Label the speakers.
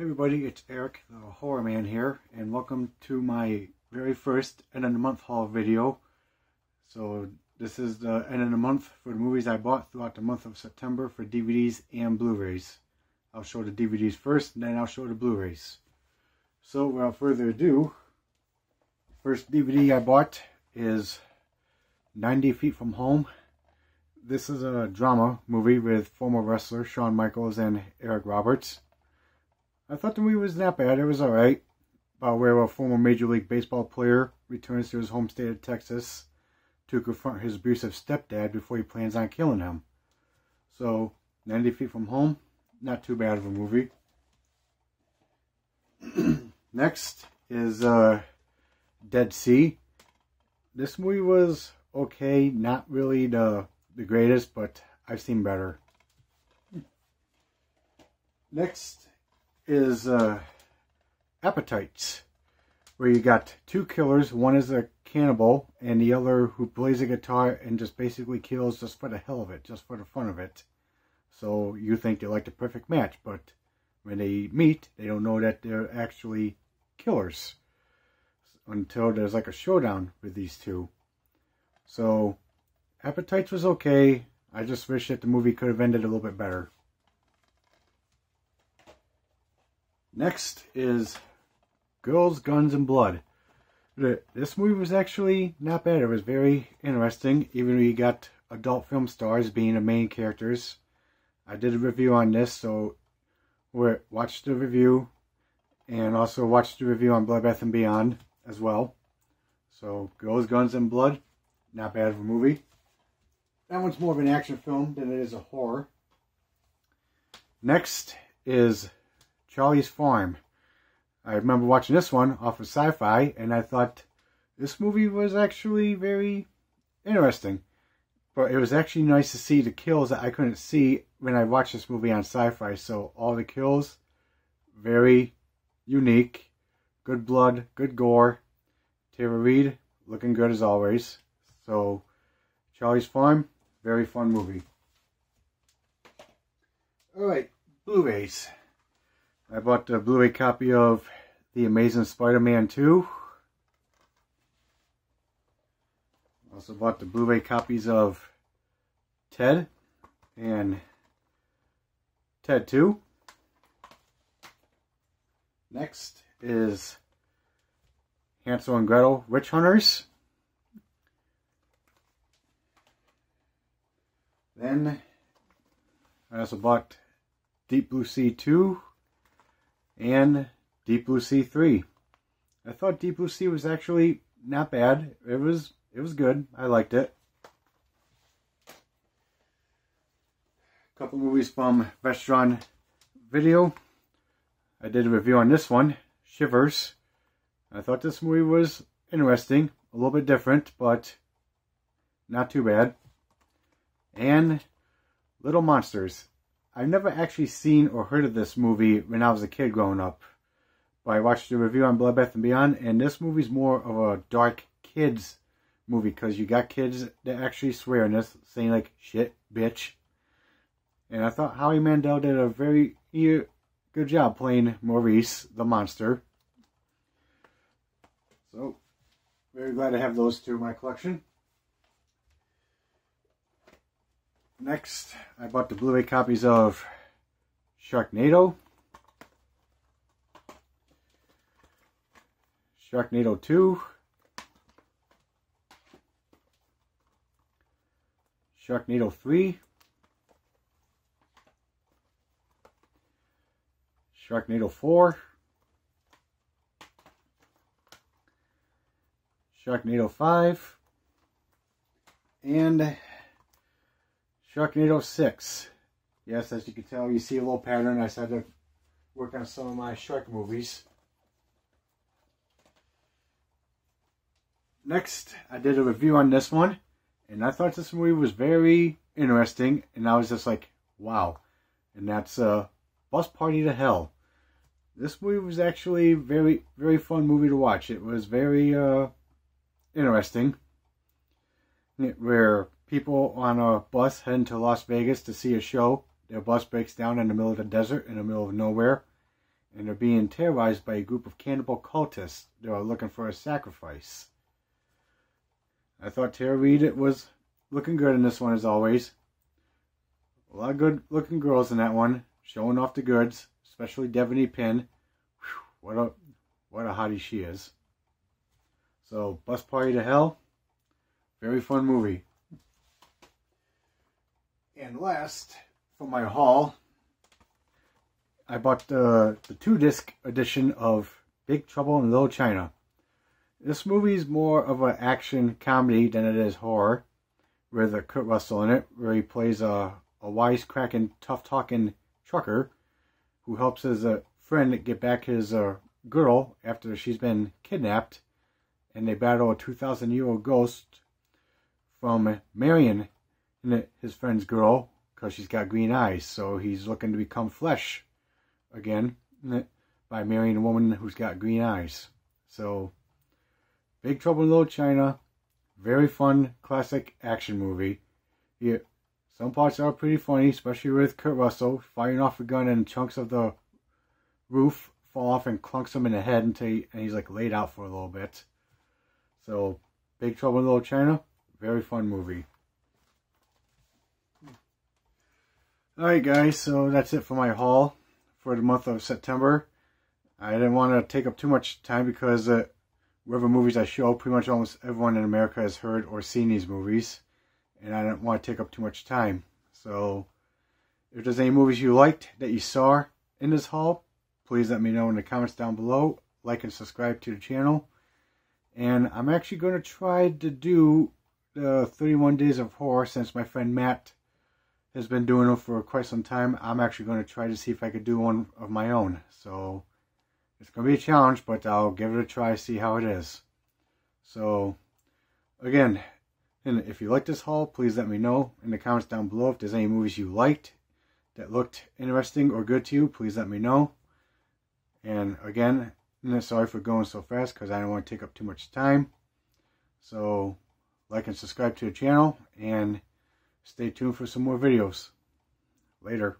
Speaker 1: Everybody, it's Eric, the Horror Man here, and welcome to my very first end of the month haul video. So this is the end of the month for the movies I bought throughout the month of September for DVDs and Blu-rays. I'll show the DVDs first, and then I'll show the Blu-rays. So without further ado, first DVD I bought is 90 Feet from Home. This is a drama movie with former wrestler Shawn Michaels and Eric Roberts. I thought the movie was not bad. It was alright. About where a former Major League Baseball player returns to his home state of Texas to confront his abusive stepdad before he plans on killing him. So, 90 Feet from Home, not too bad of a movie. Next is uh, Dead Sea. This movie was okay, not really the, the greatest, but I've seen better. Next is uh, Appetites, where you got two killers. One is a cannibal, and the other who plays a guitar and just basically kills just for the hell of it, just for the fun of it. So you think they're like the perfect match, but when they meet, they don't know that they're actually killers until there's like a showdown with these two. So, Appetites was okay. I just wish that the movie could have ended a little bit better. Next is Girls, Guns, and Blood. This movie was actually not bad. It was very interesting, even though you got adult film stars being the main characters. I did a review on this, so watch the review and also watch the review on Bloodbath and Beyond as well. So, Girls, Guns, and Blood, not bad of a movie. That one's more of an action film than it is a horror. Next is Charlie's Farm. I remember watching this one off of Sci-Fi, and I thought this movie was actually very interesting. But it was actually nice to see the kills that I couldn't see when I watched this movie on Sci-Fi. So all the kills, very unique, good blood, good gore. Tara Reid looking good as always. So Charlie's Farm, very fun movie. Alright, Blu-rays. I bought the Blu-ray copy of The Amazing Spider-Man 2. Also bought the Blu-ray copies of Ted and Ted 2. Next is Hansel and Gretel Witch Hunters. Then I also bought Deep Blue Sea 2 and Deep Blue Sea 3. I thought Deep Blue Sea was actually not bad. It was it was good. I liked it. A couple movies from Vestron Video. I did a review on this one, Shivers. I thought this movie was interesting, a little bit different, but not too bad. And Little Monsters. I've never actually seen or heard of this movie when I was a kid growing up. But I watched the review on Bloodbath and Beyond, and this movie's more of a dark kids movie because you got kids that actually swear in this, saying like shit, bitch. And I thought Howie Mandel did a very good job playing Maurice, the monster. So, very glad to have those two in my collection. Next, I bought the Blu-ray copies of Sharknado, Sharknado 2, Sharknado 3, Sharknado 4, Sharknado 5, and Sharknado 6. Yes, as you can tell, you see a little pattern. I decided to work on some of my shark movies. Next, I did a review on this one, and I thought this movie was very interesting, and I was just like, wow. And that's uh, Bus Party to Hell. This movie was actually very, very fun movie to watch. It was very uh, interesting. Where people on a bus heading to Las Vegas to see a show. Their bus breaks down in the middle of the desert, in the middle of nowhere. and they're being terrorized by a group of cannibal cultists that are looking for a sacrifice. I thought Tara Reid was looking good in this one as always. A lot of good looking girls in that one, showing off the goods, especially Devanny Pinn. Whew, what a what a hottie she is. So, Bus Party to Hell, very fun movie. And last, for my haul, I bought the, the two disc edition of Big Trouble in Little China. This movie is more of an action comedy than it is horror, with Kurt Russell in it, where he plays a, a wisecracking, tough talking trucker who helps his uh, friend get back his uh, girl after she's been kidnapped, and they battle a 2,000 year old ghost from Marion, his friend's girl, because she's got green eyes. So he's looking to become flesh again by marrying a woman who's got green eyes. So, Big Trouble in Little China, very fun, classic action movie. Yeah, some parts are pretty funny, especially with Kurt Russell firing off a gun and chunks of the roof fall off and clunks him in the head until he, and he's like laid out for a little bit. So, Big Trouble in Little China, very fun movie. Alright guys, so that's it for my haul for the month of September. I didn't want to take up too much time because uh, whatever movies I show, pretty much almost everyone in America has heard or seen these movies. And I didn't want to take up too much time. So, if there's any movies you liked that you saw in this haul, please let me know in the comments down below. Like and subscribe to the channel. And I'm actually going to try to do the 31 Days of Horror since my friend Matt has been doing them for quite some time. I'm actually going to try to see if I could do one of my own. So it's going to be a challenge, but I'll give it a try, see how it is. So again, and if you like this haul, please let me know in the comments down below if there's any movies you liked that looked interesting or good to you. Please let me know. And again, sorry for going so fast because I don't want to take up too much time. So like and subscribe to the channel and Stay tuned for some more videos. Later.